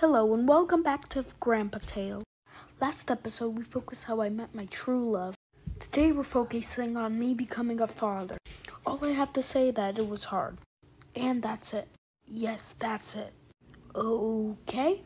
Hello and welcome back to Grandpa Tale. Last episode we focused how I met my true love. Today we're focusing on me becoming a father. All I have to say that it was hard. And that's it. Yes, that's it. Okay.